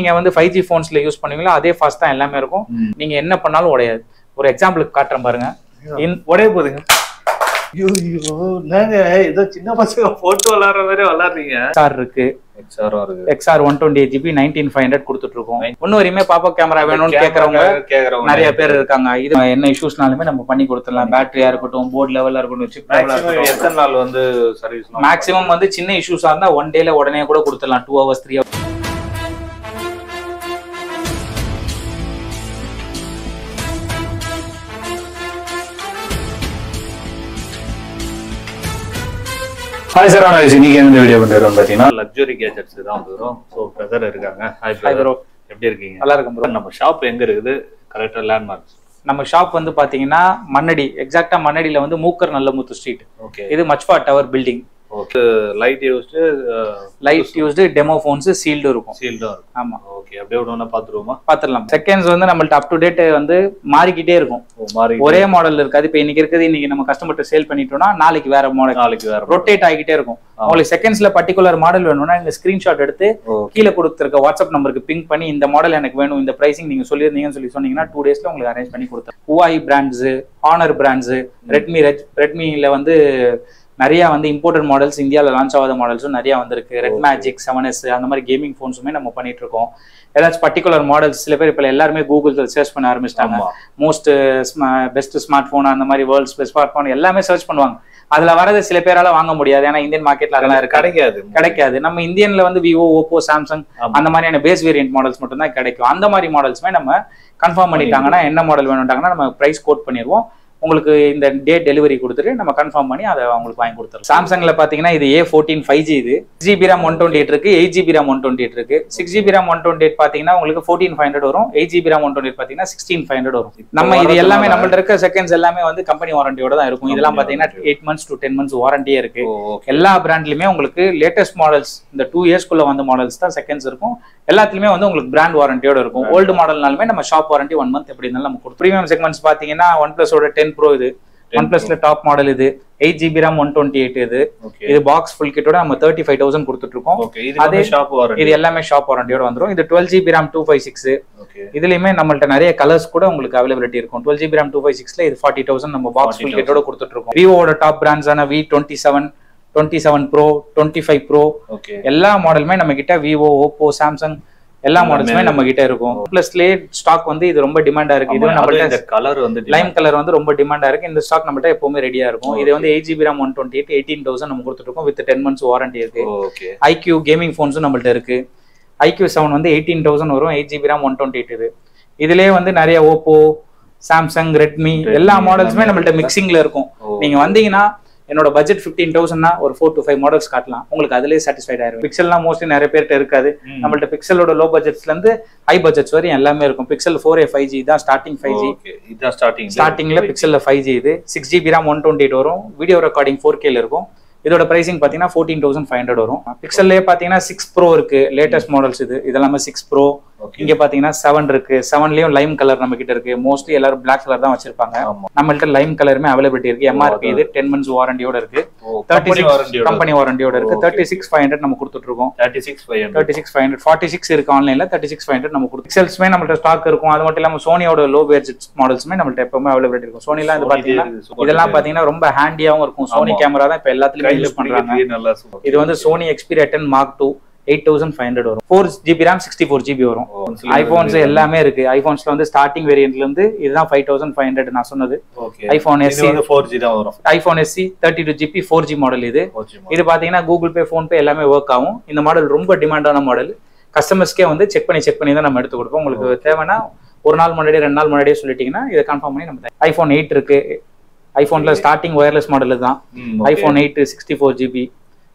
நீங்க வந்து five G ஃபோன்ஸ்ல யூஸ் பண்ணுவீங்களோ அதே ஃபாஸ்ட் தான் எல்லாமே இருக்கும். நீங்க என்ன பண்ணாலும் உடையாது. ஒரு எக்ஸாம்பிளுக்கு காட்டுறேன் பாருங்க. உடைய போதுங்க. ஐயோ ஏதோ சின்ன பசங்க போட்டு விளாடுற மாதிரி விளாடுறீங்க. XR இருக்கு. XR one twenty GB nineteen five hundred கொடுத்துட்டு இருக்கோம் இன்னும் வரையுமே பாப்பா கேமரா வேணும்னு கேட்கறவங்க கேக்குறவங்க. நிறைய பேர் இருக்காங்க. இது என்ன இஷ்யூஸ்னாலுமே நம்ம பண்ணி கொடுத்துடலாம். பேட்டரியா இருக்கட்டும் போர்ட் லெவலா இருக்கட்டும் எத்தனை நாள் வந்து சர்வீஸ் மேக்ஸிமம் வந்து சின்ன இஷ்யூஸா இருந்தா ஒன் டேல உடனே கூட கொடுத்துடலாம். Two hours three hours hi sir நான் இன்னைக்கு எந்த வீடியோ பண்ணிருக்கோம் பாத்தீங்கன்னா லக்ஸுரி கேஜெட்ஸ் தான் வந்து வரும் ஸோ பிரதர் இருக்காங்க. Hi bro. எப்படி இருக்கீங்க? நல்லா இருக்கும் bro. நம்ம ஷாப் எங்க இருக்குது? கரெக்டா லேண்ட்மார்க்ஸ் நம்ம ஷாப் வந்து பாத்தீங்கன்னா மண்ணடி எக்ஸாக்டா மண்ணடியில வந்து மூக்கர் நல்லமுத்து ஸ்ட்ரீட் ஓகே இது மச்பா tower building okay. Light used light used demo phones sealed இருக்கும். சீல்டும் இருக்கும். ஆமா. ஓகே அப்படியே ஒன்று பார்த்துருவோமா பாத்துடலாம் செகண்ட்ஸ் வந்து நம்மள்ட்ட அப் டு டேட் வந்து மாறிக்கிட்டே இருக்கும். ஒரே மாடல் இருக்காது. இப்போ இன்னைக்கு இருக்குது இன்னைக்கு நம்ம கஸ்டமர்ட்ட சேல் பண்ணிட்டோம்னா நாளைக்கு வேற மாடல் நாளைக்கு வேற ரொட்டேட் ஆகிட்டே இருக்கும். உங்களுக்கு செகண்ட்ஸ்ல பர்டிகுலர் மாடல் வேணும்னா இந்த ஸ்கிரீன்ஷாட் எடுத்து கீழே கொடுத்துருக்க வாட்ஸ்அப் நம்பருக்கு பிங்க் பண்ணி இந்த மாடல் எனக்கு வேணும் இந்த பிரைசிங் நீங்க சொல்லியிருந்தீங்கன்னு சொல்லி சொன்னீங்கன்னா டூ டேஸ்ல உங்களுக்கு அரேஞ்ச் பண்ணி கொடுத்தேன் Huawei brands Honor brands Redmi ரெட்மில வந்து நிறைய வந்து இம்போர்ட்டட் மாடல்ஸ் இந்தியாவில் லான்ச் ஆகாத மாடல்ஸும் நிறைய வந்திருக்கு. ரெட் மேஜிக் செவன் எஸ் அந்த மாதிரி கேமிங் ஃபோன்ஸுமே நம்ம பண்ணிட்டு இருக்கோம். ஏதாச்சும் பர்டிகுலர் மாடல்ஸ் சில பேர் இப்போ எல்லாருமே கூகுள் சர்ச் பண்ண ஆரம்பிச்சிட்டாங்க. மோஸ்ட் பெஸ்ட் ஸ்மார்ட் ஃபோன் அந்த மாதிரி வேர்ல்ட்ஸ் பெஸ்ட் ஸ்மார்ட் ஃபோன் எல்லாமே சர்ச் பண்ணுவாங்க. அதுல வரது சில பேரால வாங்க முடியாது. ஏன்னா இந்தியன் மார்க்கெட்ல அதெல்லாம் இருக்கு கிடைக்காது கிடைக்காது. நம்ம இந்தியன்ல வந்து விவோ ஓப்போ சாம்சங். அந்த மாதிரியான பேஸ் வேரியன்ட் மாடல்ஸ் மட்டும் தான் கிடைக்கும். அந்த மாதிரி மாடல்ஸ்மே நம்ம கன்ஃபார்ம் பண்ணிட்டாங்கன்னா என்ன மாடல் வேணும்ட்டாங்கன்னா நம்ம பிரைஸ் கோட் பண்ணிடுவோம். உங்களுக்கு இந்த டேட் டெலிவரி கொடுத்துட்டு நம்ம கன்ஃபார்ம் பண்ணி அதை உங்களுக்கு வாங்கி கொடுத்துருவோம் சாம்சங்ல பாத்தீங்கன்னா இது ஏ ஃபோர்டீன் ஃபைவ் ஜி இது. GB RAM one twenty eight இருக்கு eight GB RAM one twenty eight இருக்கு. Six GB RAM one twenty eight பாத்தீங்கன்னா உங்களுக்கு ஃபோர்டீன் ஃபைவ் ஹண்ட்ரட் வரும். Eight GB RAM one twenty பாத்தீங்கன்னா சிக்ஸ்டீன் ஃபைவ் ஹண்ட்ரட் வரும். நம்ம இது எல்லாமே நம்மள்ட்ட இருக்க செகண்ட்ஸ் எல்லாமே வந்து கம்பெனி வாரண்டியோட தான் இருக்கும். இதெல்லாம் பாத்தீங்கன்னா eight months to ten months வாரண்டியே இருக்கு. எல்லா பிராண்ட்லயுமே உங்களுக்கு லேட்டஸ்ட் மாடல்ஸ் இந்த டூ இயர்ஸ்க்குள்ள வந்த மாடல்ஸ் தான் செகண்ட்ஸ் இருக்கும். எல்லாத்துலயுமே வந்து உங்களுக்கு பிராண்ட் வாரண்டியோட இருக்கும். ஓல்டு மாடல்னாலுமே நம்ம ஷாப் வாரண்டி ஒன் மந்த் எப்படி இருந்தாலும் நம்ம கொடுத்து ப்ரீமியம் செக்மெண்ட்ஸ் பாத்தீங்கன்னா ஒன் பிளஸோட டென் ப்ரோ இது. ஒன் பிளஸ்ல டாப் மாடல் இது. Eight GB RAM one twenty eight இது. இது பாக்ஸ் ஃபுல் கிட்டோட நம்ம தேர்ட்டி ஃபைவ் தௌசண்ட் கொடுத்துட்டு இருக்கோம் வந்து ஷாப் இது எல்லாமே ஷாப் வாரண்டியோட வந்துரும். இது twelve GB RAM two five six இதுலயுமே நம்மள்ட்ட நிறைய கலர்ஸ் கூட உங்களுக்கு அவைலபிலிட்டி இருக்கும். Twelve GB RAM two five சிக்ஸ்ல இது ஃபார்ட்டி தௌசண்ட் நம்ம பாக்ஸ் ஃபுல் 40,000. கிட்டோட கொடுத்துட்டு இருக்கோம் விவோட top பிராண்ட்ஸான V twenty seven twenty seven pro twenty five pro எல்லா மாடலுமே நம்ம கிட்ட விவோ ஓப்போ சாம்சங் எல்லா மாடல்ஸுமே நம்ம கிட்ட இருக்கும். பிளஸ்லயே ஸ்டாக் வந்து இது ரொம்ப டிமாண்டா இருக்கு. இது நம்மள்ட்ட இந்த கலர் வந்து லைம் கலர் வந்து ரொம்ப டிமாண்டா இருக்கு. இந்த ஸ்டாக் நம்மள்ட்ட எப்பவுமே ரெடியா இருக்கும். இது வந்து eight GB RAM one twenty eight eighteen thousand நம்ம கொடுத்துட்டு இருக்கோம். வித் டென் மந்த்ஸ் வாரண்டி இருக்கு. ஐக்யூ கேமிங் ஃபோன்ஸும் நம்மள்ட்ட இருக்கு. ஐக்யூ செவன் வந்து எயிட்டீன் தௌசண்ட் வரும். Eight GB RAM one twenty eight இது. இதுலயே வந்து நிறைய ஓப்போ சாம்சங் ரெட்மி எல்லா மாடல்ஸுமே நம்மள்ட்ட மிக்சிங்ல இருக்கும். நீங்க வந்தீங்கன்னா என்னோட பட்ஜெட் ஃபிஃப்டீன் தௌசண்ட்னா ஒரு ஃபோர் டு ஃபைவ் மாடல்ஸ் காட்டலாம். உங்களுக்கு அதுலேயே சாட்டிஸ்ஃபைட் ஆயிரும் பிக்சல்லாம் மோஸ்ட்லி நிறைய பேர்ட்ட இருக்காது. நம்மள்ட்ட பிக்சலோட லோ பட்ஜெட்ஸ்ல இருந்து ஹை பட்ஜெட்ஸ் வரையும் எல்லாமே இருக்கும். Pixel four A five G தான் ஸ்டார்டிங் ஃபைவ் ஜி இதான் ஸ்டார்டிங் ஸ்டார்டிங்ல பிக்சல்ல ஃபைவ் ஜி இது. Six GB RAM one twenty eight வரும். வீடியோ ரெக்கார்டிங் ஃபோர் கேல இருக்கும். இதோட பிரைசிங் பார்த்தீங்கன்னா ஃபோர்டீன் தௌசண்ட் ஃபைவ் ஹண்ட்ரட் வரும். பிக்சல்லே பார்த்தீங்கன்னா சிக்ஸ் ப்ரோ இருக்கு. லேட்டஸ்ட் மாடல்ஸ் இது. இதெல்லாமே சிக்ஸ் ப்ரோ இங்க பாத்தீங்கன்னா செவன் இருக்கு. செவன்லயும் லைம் கலர் நம்ம கிட்ட இருக்கு. மோஸ்ட்லி எல்லாரும் பிளாக் கலர் தான் வச்சிருப்பாங்க. நம்மள்ட்ட லைம் கலருமே அவைலபிலிட்டி இருக்கு. எம்ஆர்பி இது டென் மந்த்ஸ் வாரண்டியோட இருக்கு. தேர்ட்டி கம்பெனி வாரண்டியோட கம்பெனி வாரண்டியோட இருக்கு. தேர்ட்டி சிக்ஸ் ஃபைவ் ஹண்ட்ரட் நம்ம கொடுத்துட்டு இருக்கோம். 36500 thirty six five hundred forty six இருக்கு ஆன்லைன்ல தேர்ட்டி சிக்ஸ் ஃபைவ் ஹண்ட்ரட் நம்ம கொடுத்து பிக்சல்ஸ்மே நம்மள்ட்ட ஸ்டாக் இருக்கும். அது மட்டும் இல்லாம சோனியோட லோ பட்ஜெட் மாடல்ஸ்மே நம்மள்ட்ட எப்பவுமே அவைலபிலிட்டி இருக்கும். சோனிலாம் இது பாத்தீங்கன்னா இதெல்லாம் பாத்தீங்கன்னா ரொம்ப ஹேண்டியாவும் இருக்கும். சோனி. கேமரா தான் இப்ப எல்லாத்துலயுமே யூஸ் பண்றாங்க. இது வந்து Sony Xperia ten mark two eight thousand five hundred வரும். Four GB RAM sixty four GB வரும் ஐபோன்ஸ் எல்லாமே இருக்கு. ஐபோன்ஸ்ல வந்து ஸ்டார்டிங் வேரியன்ட்ல இருந்து இதுதான் ஃபைவ் தௌசண்ட் ஃபைவ் ஹண்ட்ரட் நான் சொன்னது. ஐபோன் எஸ்சி வந்து 4G தான் வரும். IPhone SE thirty two GB four G model இது 4G model. இது பாத்தீங்கன்னா கூகுள் பே ஃபோன் பே எல்லாமே ஒர்க் ஆகும். இந்த மாடல் ரொம்ப டிமாண்டான மாடல் கஸ்டமர்ஸ்க்கே வந்து செக் பண்ணி செக் பண்ணி தான் நம்ம எடுத்து கொடுப்போம். உங்களுக்கு தேவைன்னா ஒரு நாள் முன்னாடியே ரெண்டு நாள் முன்னாடியே சொல்லிட்டீங்கன்னா இதை கன்ஃபார்ம் பண்ணி நம்ம ஐபோன் எயிட் இருக்கு. ஐபோன்ல ஸ்டார்டிங் ஒயர்லெஸ் மாடல் தான். IPhone eight sixty four GB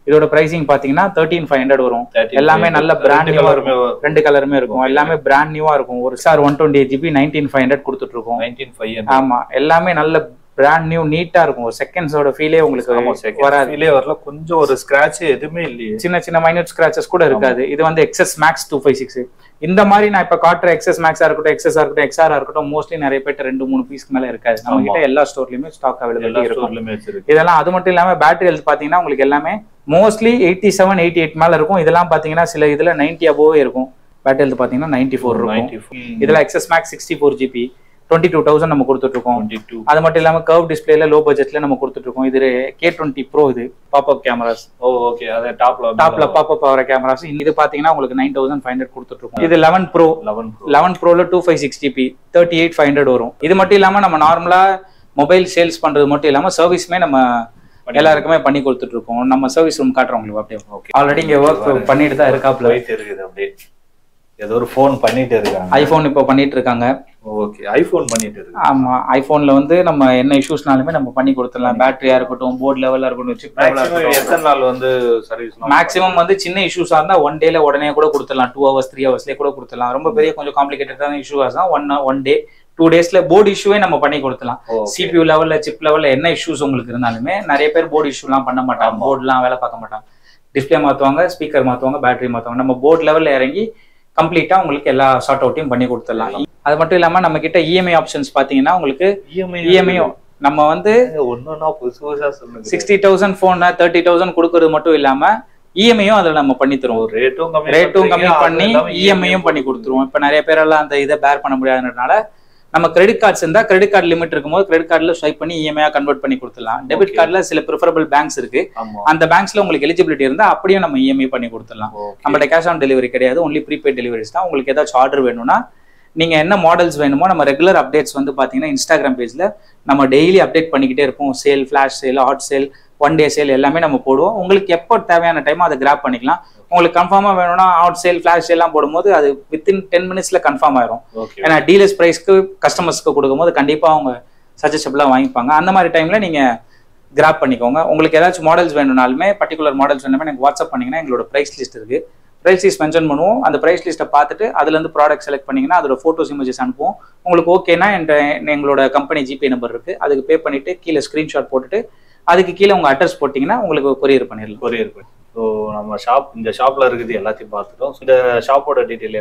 இதோட பிரைசிங் பாத்தீங்கன்னா தேர்ட்டீன் ஃபைவ் ஹண்ட்ரட் வரும். 13 எல்லாமே நல்ல ரெண்டு பிராண்ட் நியூவா இருக்கும். ரெண்டு கலருமே இருக்கும். எல்லாமே பிராண்ட் நியூவா இருக்கும். ஒரு sir one twenty GB nineteen five hundred கொடுத்துட்டு இருக்கோம். 19500 ஆமா. எல்லாமே நல்ல பிராண்ட் நியூ நீட்டா இருக்கும். ஒரு செகண்ட்ஸோட ஃபீலே உங்களுக்கு வராது. ஏ வரல. கொஞ்சம் ஒரு ஸ்கிராட்ச் எதுவுமே இல்லையே. சின்ன சின்ன மைனூட் ஸ்கிராச்சஸ் கூட இருக்காது. இது வந்து XS max two five six இந்த மாதிரி நான் இப்ப காட்டுற எக்ஸஸ் மேக்ஸா இருக்கட்டும் எக்ஸஸ் இருக்கட்டும் எக்ஸ்ஆர் இருக்கட்டும் மோஸ்ட்லி நிறைய பேர்ட்ட ரெண்டு மூணு பீஸ்க்கு மேல இருக்காது. நம்ம கிட்ட எல்லா ஸ்டோர்லயுமே ஸ்டாக் அவைலபிலிட்டி இருக்கும். இதெல்லாம் அது மட்டும் இல்லாம பேட்டரி ஹெல்த் பாத்தீங்கன்னா உங்களுக்கு எல்லாமே mostly eighty seven eighty eight மேல இருக்கும். இதெல்லாம் பாத்தீங்கன்னா சில இதுல நைன்டி அபோவே இருக்கும். பேட்டரி ஹெல்த் பார்த்தீங்கன்னா நைன்டி ஃபோர் இருக்கும். இதில் XS max sixty four GB twenty two thousand நம்ம கொடுத்துட்ருக்கோம். டுவெண்ட்டி டூ அது மட்டும் இல்லாமல் கர்வ் டிஸ்பிளேல லோ பட்ஜெட்ல நம்ம கொடுத்துட்ருக்கோம். இது கே டுவெண்ட்டி ப்ரோ இது பாப்அப் கேமராஸ் ஓ ஓகே அது டாப்ல டாப்ல பாப்அப் ஆகிற கேமராஸ் இது பார்த்தீங்கன்னா உங்களுக்கு நைன் தௌசண்ட் ஃபைவ் ஹண்ட்ரட் கொடுத்துட்ருக்கோம். இது eleven pro eleven eleven ப்ரோல two five six GB thirty eight five hundred வரும். இது மட்டும் இல்லாமல் நம்ம நார்மலாக மொபைல் சேல்ஸ் பண்ணுறது மட்டும் இல்லாமல் சர்வீஸுமே நம்ம எல்லாருக்குமே பண்ணி கொடுத்துட்டு இருக்கோம் நம்ம சர்வீஸ் ரூம் காட்டுறோம் உங்களுக்கு அப்படியே. ஓகே ஆல்ரெடி இங்கே ஒர்க் பண்ணிட்டு தான் இருக்காப்ல. இருக்குது அப்படியே. ஏதோ ஒரு ஃபோன் பண்ணிட்டு இருக்காங்க. ஐஃபோன் இப்போ பண்ணிட்டு இருக்காங்க. ஓகே ஐபோன் பண்ணிட்டு இருக்கு ஆமா ஐபோன்ல வந்து நம்ம என்ன இஷ்யூஸ்னாலுமே நம்ம பண்ணி கொடுத்துடலாம். பேட்டரியா இருக்கட்டும் போர்ட் லெவலா இருக்கட்டும் சிப் எத்தனை நாள் வந்து சர்வீஸ் மேக்ஸிமம் வந்து சின்ன இஷ்யூஸா இருந்தா ஒன் டேல உடனே கூட கொடுத்துடலாம். டூ ஹவர்ஸ் த்ரீ ஹவர்ஸ்லேயே கூட கொடுத்துடலாம். ரொம்ப பெரிய கொஞ்சம் காம்ப்ளிகேட்டடான இஷ்யூஸ் தான் ஒன் ஒன் டே டூ டேஸ்ல போர்டு இஷ்யூவே நம்ம பண்ணி கொடுத்துலாம் சிபியூ லெவல்ல சிப் லெவல்ல என்ன இஷ்யூஸ் உங்களுக்கு இருந்தாலுமே நிறைய பேர் போர்டு இஷ்யூலாம் பண்ண மாட்டாங்க. போர்டுலாம் வேலை பார்க்க மாட்டாங்க. டிஸ்பிளே மாத்துவாங்க ஸ்பீக்கர் மாத்துவாங்க பேட்டரி மாத்துவாங்க. நம்ம போர்டு லெவல்ல இறங்கி கம்ப்ளீட்டா உங்களுக்கு எல்லா ஷார்ட் அவுட்டையும் பண்ணி கொடுத்துடலாம். அது மட்டும் இல்லாம நம்ம கிட்ட இஎம்ஐ ஆப்ஷன்ஸ் பாத்தீங்கன்னா உங்களுக்கு இஎம்ஐ இஎம்ஐ நம்ம வந்து ஒன்னொன்னா புதுசு சொல்லுங்க sixty thousand phone thirty thousand கொடுக்கறது மட்டும் இல்லாம இஎம்ஐயும் அதுல நம்ம பண்ணி தருவோம். ரேட்டும் ரேட்டும் கம்மி பண்ணி இஎம்ஐயும் பண்ணி கொடுத்துருவோம். இப்போ நிறைய பேரெல்லாம் அந்த இதை பேர் பண்ண முடியாததுனால நம்ம கிரெடிட் கார்ட்ஸ் இருந்தா கிரெடிட் கார்டு லிமிட் இருக்கும்போது கிரெடிட் கார்டுல ஸ்வைப் பண்ணி இஎம்ஐயா கன்வெர்ட் பண்ணி கொடுத்துடலாம் டெபிட். கார்டுல சில ப்ரிஃபரபிள் பேங்க்ஸ் இருக்கு. அந்த பேங்க்ஸ்ல உங்களுக்கு எலிஜிபிலிட்டி இருந்தா அப்படியும் நம்ம இஎம்ஐ பண்ணி கொடுத்துடலாம். நம்மள்ட்ட கேஷ் ஆன் டெலிவரி கிடையாது. ஒன்லி ப்ரீபெய்ட் டெலிவரிஸ் தான். உங்களுக்கு ஏதாச்சும் ஆர்டர் வேணும்னா நீங்க என்ன மாடல்ஸ் வேணுமோ நம்ம ரெகுலர் அப்டேட்ஸ் வந்து பாத்தீங்கன்னா இன்ஸ்டாகிராம் பேஜ்ல நம்ம டெய்லி அப்டேட் பண்ணிக்கிட்டே இருப்போம். Sale flash sale hot sale one day sale எல்லாமே நம்ம போடுவோம். உங்களுக்கு எப்போ தேவையான டைம் அதை கிராப் பண்ணிக்கலாம். உங்களுக்கு கன்ஃபார்மா வேணும்னா அவுட் சேல் ஃபிளாஷ் எல்லாம் போடும்போது அது வித்தின் டென் மினிட்ஸ்ல கன்ஃபார்ம் ஆயிரும். ஏன்னா டீலர்ஸ் ப்ரைஸ்க்கு கஸ்டமர்ஸ்க்கு கொடுக்கும்போது கண்டிப்பா அவங்க சஜஸ்டபிளா வாங்கிப்பாங்க. அந்த மாதிரி டைம்ல நீங்க கிராப் பண்ணிக்கோங்க. உங்களுக்கு ஏதாச்சும் மாடல்ஸ் வேணும்னாலுமே பர்டிகுலர் மாடல்ஸ் வேணுமே எனக்கு வாட்ஸ்அப் பண்ணீங்கன்னா எங்களோட ப்ரைஸ் லிஸ்ட் இருக்கு. ப்ரைஸ் லிஸ்ட் மென்ஷன் பண்ணுவோம். அந்த ப்ரைஸ் லிஸ்ட்டை பார்த்துட்டு அதுலேருந்து ப்ராடக்ட் செலக்ட் பண்ணிங்கன்னா அதோட ஃபோட்டோஸ் இமேஜஸ் அனுப்புவோம். உங்களுக்கு ஓகேனா என்கிட்ட எங்களோட கம்பெனி ஜிபே நம்பர் இருக்குது அதுக்கு பே பண்ணிவிட்டு கீழே ஸ்க்ரீன்ஷாட் போட்டுட்டு அதுக்கு கீழே உங்கள் அட்ரஸ் போட்டிங்கன்னா உங்களுக்கு கொரியர் பண்ணிடலாம். கொரியர் பண்ணி ஸோ நம்ம ஷாப் இந்த ஷாப்பில் இருக்குது எல்லாத்தையும் பார்த்துட்டோம். இந்த ஷாப்போட டீட்டெயில்